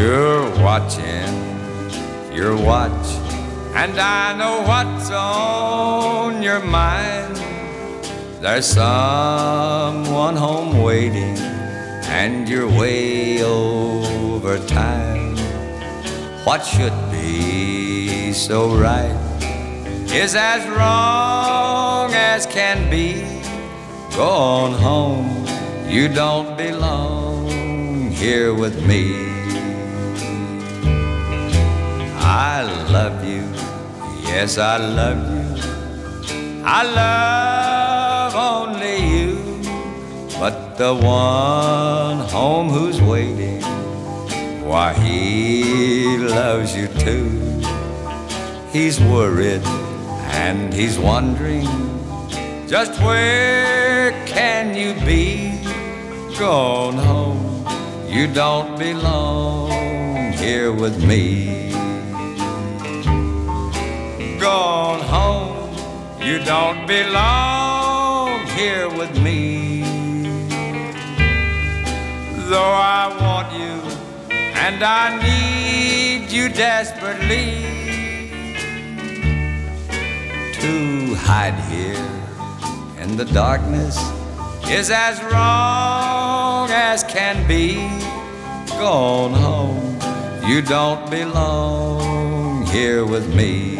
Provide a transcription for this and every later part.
You're watching your watch, and I know what's on your mind. There's someone home waiting, and you're way over time. What should be so right is as wrong as can be. Go on home, you don't belong here with me. I love you, yes, I love you. I love only you, but the one home who's waiting, why, he loves you too. He's worried and he's wondering just where can you be? Gone home, you don't belong here with me don't belong here with me. Though I want you and I need you desperately to hide here in the darkness is as wrong as can be. Gone home, you don't belong here with me.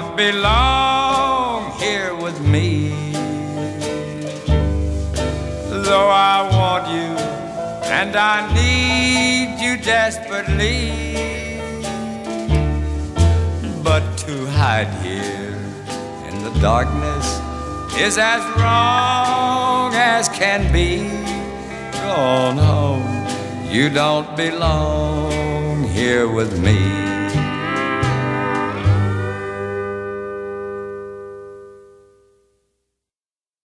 Don't belong here with me. Though I want you and I need you desperately. But to hide here in the darkness is as wrong as can be. Oh, Gone home, you don't belong here with me.